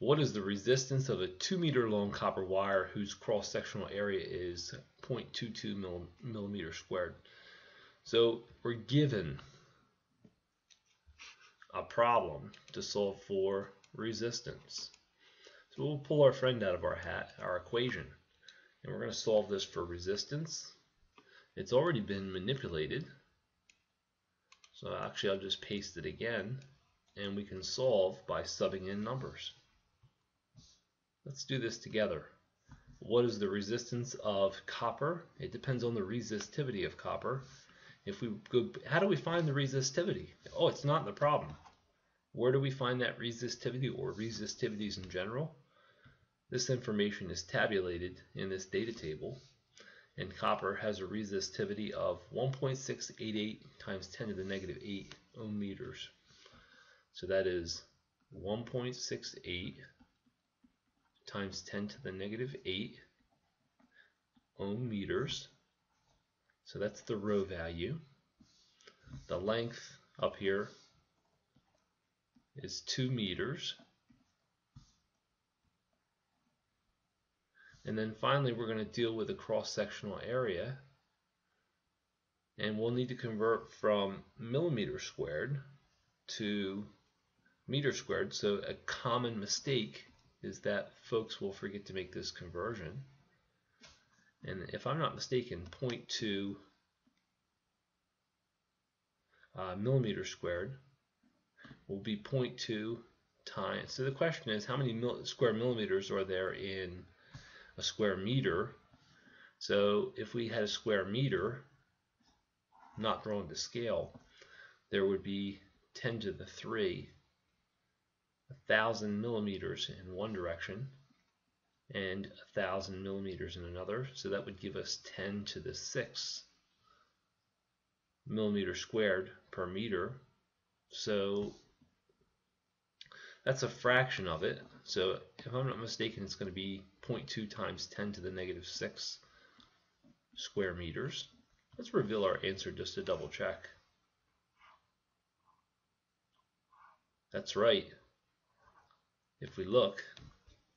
what is the resistance of a 2 meter long copper wire whose cross-sectional area is 0.22 mil millimeters squared? So we're given a problem to solve for resistance. So we'll pull our friend out of our hat, our equation, and we're going to solve this for resistance. It's already been manipulated. So actually I'll just paste it again and we can solve by subbing in numbers. Let's do this together. What is the resistance of copper? It depends on the resistivity of copper. If we go, how do we find the resistivity? Oh, it's not the problem. Where do we find that resistivity or resistivities in general? This information is tabulated in this data table and copper has a resistivity of 1.688 times 10 to the negative 8 ohm meters. So that is 1.68 times 10 to the negative 8 ohm meters. So that's the rho value. The length up here is 2 meters. And then finally we're going to deal with the cross-sectional area. And we'll need to convert from millimeter squared to meter squared. So a common mistake is that folks will forget to make this conversion. And if I'm not mistaken, 0.2 uh, millimeter squared will be 0.2 times. So the question is, how many mil square millimeters are there in a square meter? So if we had a square meter, not drawn to scale, there would be 10 to the 3 a thousand millimeters in one direction and a thousand millimeters in another. So that would give us 10 to the 6 millimeter squared per meter. So that's a fraction of it. So if I'm not mistaken it's going to be 0.2 times 10 to the negative 6 square meters. Let's reveal our answer just to double check. That's right if we look,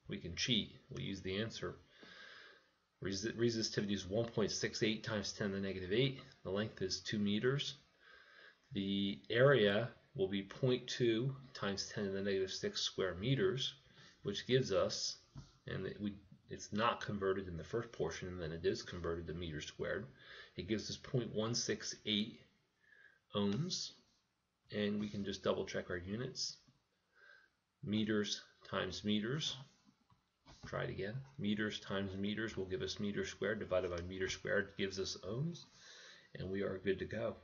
we can cheat. We'll use the answer. Resistivity is 1.68 times 10 to the negative 8. The length is 2 meters. The area will be 0.2 times 10 to the negative 6 square meters, which gives us, and it, we, it's not converted in the first portion, and then it is converted to meters squared. It gives us 0.168 ohms, and we can just double check our units. Meters times meters. Try it again. Meters times meters will give us meters squared divided by meter squared gives us ohms. And we are good to go.